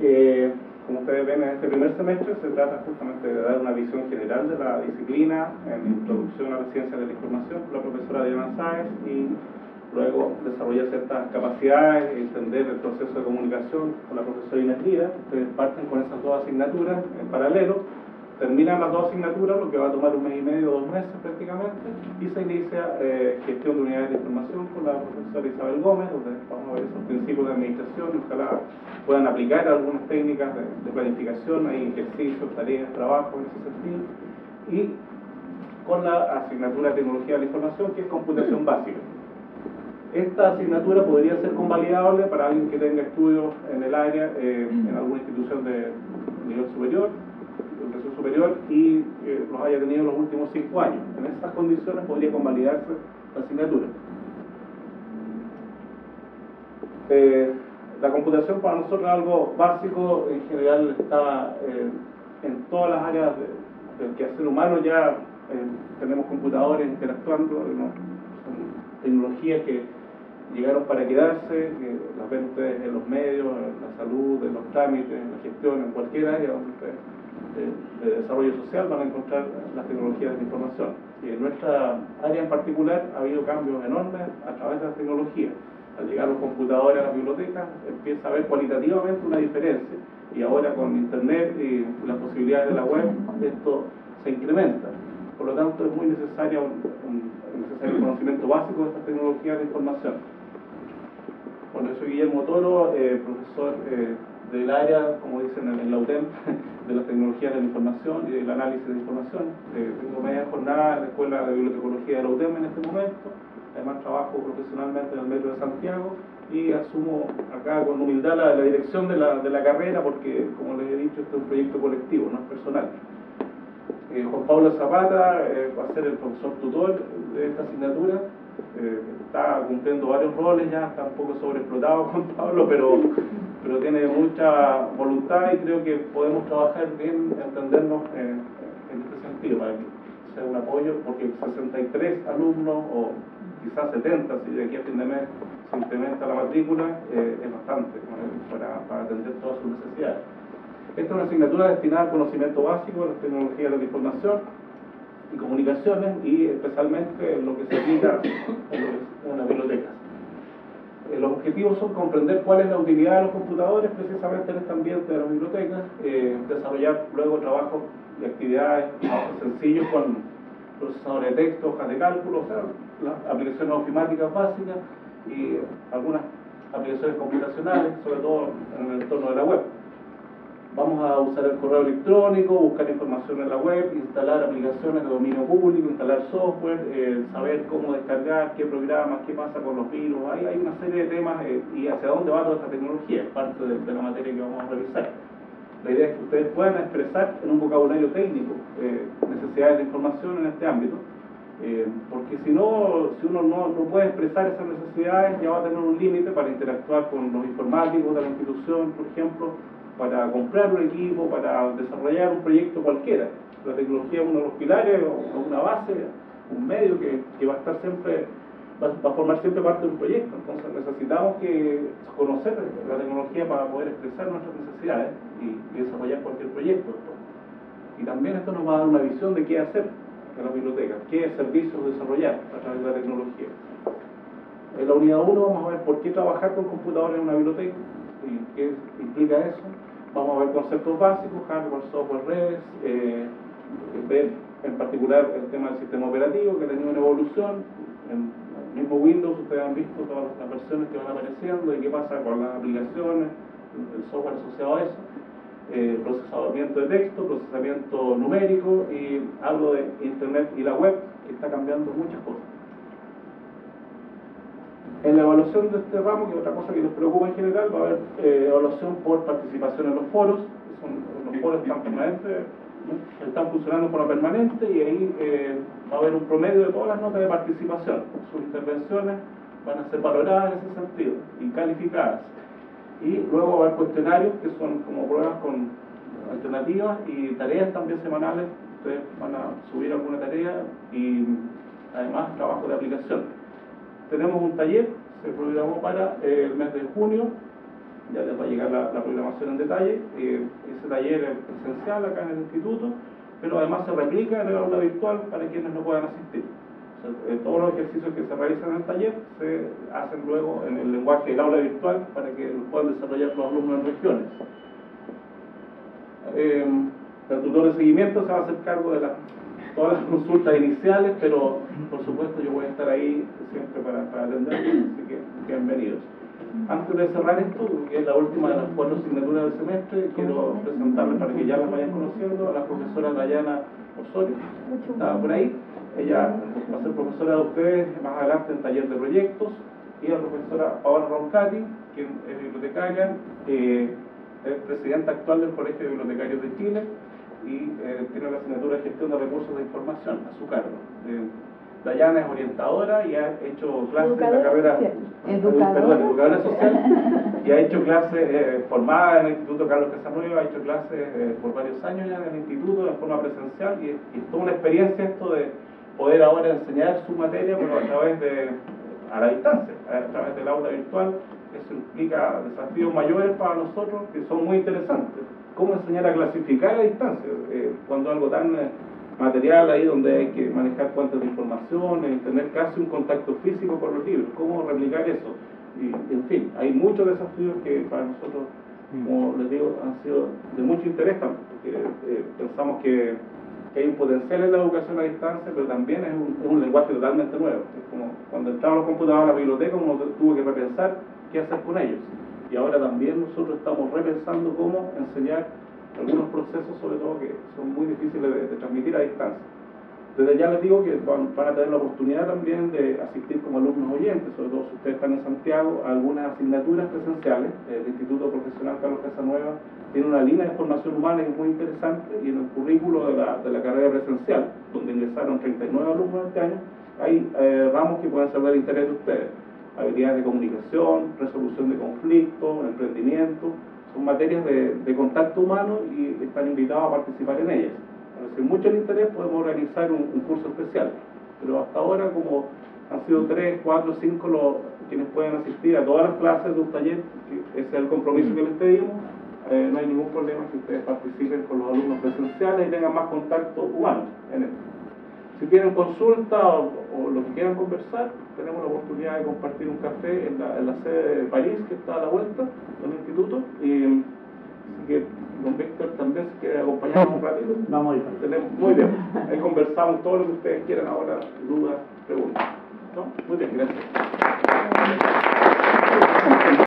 Eh, como ustedes ven en este primer semestre se trata justamente de dar una visión general de la disciplina en introducción a la ciencia de la información por la profesora Diana Sáez y luego desarrollar ciertas capacidades entender el proceso de comunicación con la profesora Inés Lira. Ustedes parten con esas dos asignaturas en paralelo terminan las dos asignaturas, lo que va a tomar un mes y medio, dos meses prácticamente, y se inicia eh, gestión de unidades de información con la profesora Isabel Gómez, donde vamos a ver esos principios de administración ojalá puedan aplicar algunas técnicas de, planificación, hay ejercicios, tareas, trabajo en ese sentido, y con la asignatura de tecnología de la información, que es computación básica. Esta asignatura podría ser convalidable para alguien que tenga estudios en el área, eh, en alguna institución de nivel superior, educación superior y eh, los haya tenido en los últimos cinco años. En estas condiciones podría convalidarse la asignatura. Eh, la computación para nosotros es algo básico, en general está eh, en todas las áreas del quehacer humano, ya tenemos computadores interactuando, son tecnologías que llegaron para quedarse, que las ven ustedes en los medios, en la salud, en los trámites, en la gestión, en cualquier área donde ustedes de, desarrollo social van a encontrar las tecnologías de la información. Y en nuestra área en particular ha habido cambios enormes a través de las tecnologías. Al llegar los computadores a las bibliotecas empieza a haber cualitativamente una diferencia y ahora con Internet y las posibilidades de la web esto se incrementa. Por lo tanto es muy necesario un, necesario conocimiento básico de estas tecnologías de información. Bueno, yo soy Guillermo Toro, eh, profesor eh, del área, como dicen en, la UTEM, de las tecnologías de la información y del análisis de información. Eh, tengo media jornada en la Escuela de Bibliotecología de la UTEM en este momento, además trabajo profesionalmente en el Metro de Santiago y asumo acá con humildad la, dirección de la, de la, carrera porque, como les he dicho, este es un proyecto colectivo, no es personal. Eh, Juan Pablo Zapata eh, va a ser el profesor tutor de esta asignatura. Eh, está cumpliendo varios roles ya, está un poco sobreexplotado Juan Pablo, pero pero tiene mucha voluntad y creo que podemos trabajar bien, entendernos en, este sentido, para que sea un apoyo, porque 63 alumnos o quizás 70, si de aquí a fin de mes se incrementa la matrícula, eh, es bastante para, para atender todas sus necesidades. Esta es una asignatura destinada al conocimiento básico de las tecnologías de la información y comunicaciones y especialmente en lo que se aplica en las bibliotecas. Los objetivos son comprender cuál es la utilidad de los computadores precisamente en este ambiente de las bibliotecas, eh, desarrollar luego trabajos y actividades sencillos con procesadores de texto, hojas de cálculo, o sea, las aplicaciones ofimáticas básicas y algunas aplicaciones computacionales, sobre todo en el entorno de la web. Vamos a usar el correo electrónico, buscar información en la web, instalar aplicaciones de dominio público, instalar software, eh, saber cómo descargar, qué programas, qué pasa con los virus. Hay, una serie de temas eh, y hacia dónde va toda esta tecnología, es parte de, la materia que vamos a revisar. La idea es que ustedes puedan expresar en un vocabulario técnico eh, necesidades de información en este ámbito, porque si no, si uno no, no puede expresar esas necesidades, ya va a tener un límite para interactuar con los informáticos de la institución, por ejemplo, para comprar un equipo, para desarrollar un proyecto cualquiera. La tecnología es uno de los pilares una base, un medio que, va a estar siempre, va, a formar siempre parte de un proyecto. Entonces necesitamos que conocer la tecnología para poder expresar nuestras necesidades y, desarrollar cualquier proyecto. Y también esto nos va a dar una visión de qué hacer en la biblioteca, qué servicios desarrollar a través de la tecnología. En la unidad 1 vamos a ver por qué trabajar con computadores en una biblioteca y qué implica eso vamos a ver conceptos básicos, hardware, software, redes, eh, en particular el tema del sistema operativo que ha tenido una evolución. En el mismo Windows ustedes han visto todas las versiones que van apareciendo y qué pasa con las aplicaciones, el software asociado a eso. Eh, procesamiento de texto, procesamiento numérico y algo de Internet y la web, que está cambiando muchas cosas. En la evaluación de este ramo, que es otra cosa que nos preocupa en general, va a haber eh, evaluación por participación en los foros. los foros están permanentes, están funcionando por la permanente y ahí eh, va a haber un promedio de todas las notas de participación. Sus intervenciones van a ser valoradas en ese sentido y calificadas. Y luego va a haber cuestionarios que son como pruebas con alternativas y tareas también semanales. Ustedes van a subir alguna tarea y además trabajo de aplicación tenemos un taller, se programó para eh, el mes de junio, ya les va a llegar la, la programación en detalle. Eh, ese taller es presencial acá en el instituto, pero además se replica en el aula virtual para quienes no puedan asistir. O sea, eh, todos los ejercicios que se realizan en el taller se hacen luego en el lenguaje del aula virtual para que los puedan desarrollar los alumnos en regiones. Eh, el tutor de seguimiento se va a hacer cargo de la- todas las consultas iniciales, pero por supuesto yo voy a estar ahí siempre para, para atenderlos, así que bienvenidos. Antes de cerrar esto, que es la última de las cuatro asignaturas del semestre, quiero presentarles para que ya las vayan conociendo a la profesora Dayana Osorio, estaba por ahí. Ella va a ser profesora de ustedes más adelante en taller de proyectos, y la profesora Paola Roncati, quien es bibliotecaria, eh, es presidenta actual del Colegio de Bibliotecarios de Chile y eh, tiene la asignatura de gestión de recursos de información a su cargo. Eh, Dayana es orientadora y ha hecho clases en la carrera social. Educadora. Perdón, educadora social y ha hecho clases eh, formada en el Instituto Carlos Casanueva, ha hecho clases eh, por varios años ya en el instituto de forma presencial y es, y es toda una experiencia esto de poder ahora enseñar su materia pero a través de a la distancia, a través del aula virtual. Eso implica desafíos mayores para nosotros que son muy interesantes. ¿Cómo enseñar a clasificar a distancia? Eh, cuando algo tan eh, material ahí donde hay que manejar fuentes de información, eh, tener casi un contacto físico con los libros, ¿cómo replicar eso? Y, en fin, hay muchos desafíos que para nosotros, como les digo, han sido de mucho interés también, porque eh, pensamos que, que hay un potencial en la educación a distancia, pero también es un, es un lenguaje totalmente nuevo. Es como cuando entraban los computadores a la biblioteca, uno tuvo que repensar qué hacer con ellos. Y ahora también nosotros estamos repensando cómo enseñar algunos procesos, sobre todo que son muy difíciles de, transmitir a distancia. Desde ya les digo que van, van a tener la oportunidad también de asistir como alumnos oyentes, sobre todo si ustedes están en Santiago, a algunas asignaturas presenciales. El Instituto Profesional Carlos Casanueva tiene una línea de formación humana que es muy interesante y en el currículo de la, de la carrera presencial, donde ingresaron 39 alumnos este año, hay eh, ramos que pueden ser del interés de ustedes. Habilidades de comunicación, resolución de conflictos, emprendimiento, son materias de, de contacto humano y están invitados a participar en ellas. Pero si mucho el interés podemos organizar un, un curso especial, pero hasta ahora como han sido tres, cuatro, cinco los, quienes pueden asistir a todas las clases de un taller, que ese es el compromiso que les pedimos, eh, no hay ningún problema que ustedes participen con los alumnos presenciales y tengan más contacto humano en esto. Si tienen consulta o, o lo que quieran conversar, tenemos la oportunidad de compartir un café en la, en la sede de París, que está a la vuelta del instituto. Y, así que, don Víctor, también si quiere acompañarnos un ratito. Vamos a ir. Tenemos, muy bien. Ahí conversamos todo lo que ustedes quieran ahora, dudas, preguntas. ¿No? Muy bien, gracias.